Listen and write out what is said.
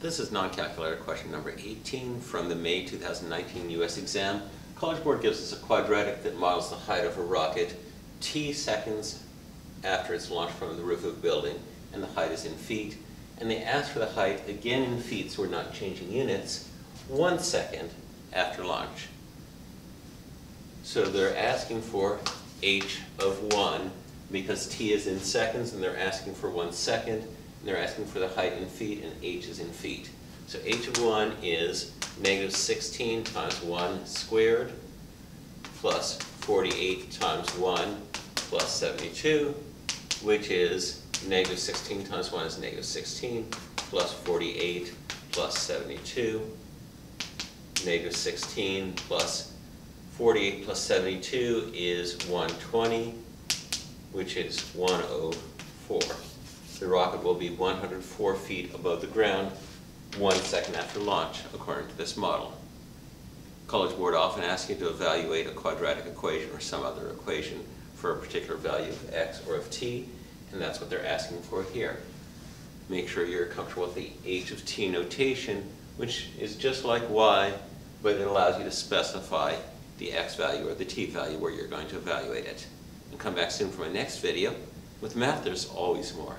This is non-calculator question number 18 from the May 2019 US exam. College Board gives us a quadratic that models the height of a rocket t seconds after it's launched from the roof of a building, and the height is in feet. And they ask for the height, again in feet, so we're not changing units, one second after launch. So they're asking for h of 1 because t is in seconds and they're asking for one second. And they're asking for the height in feet and h is in feet. So h of 1 is negative 16 times 1 squared plus 48 times 1 plus 72, which is negative 16 times 1 is negative 16 plus 48 plus 72. Negative 16 plus 48 plus 72 is 120, which is 104. The rocket will be 104 feet above the ground one second after launch, according to this model. College Board often asks you to evaluate a quadratic equation or some other equation for a particular value of x or of t, and that's what they're asking for here. Make sure you're comfortable with the h of t notation, which is just like y, but it allows you to specify the x value or the t value where you're going to evaluate it. And come back soon for my next video. With math, there's always more.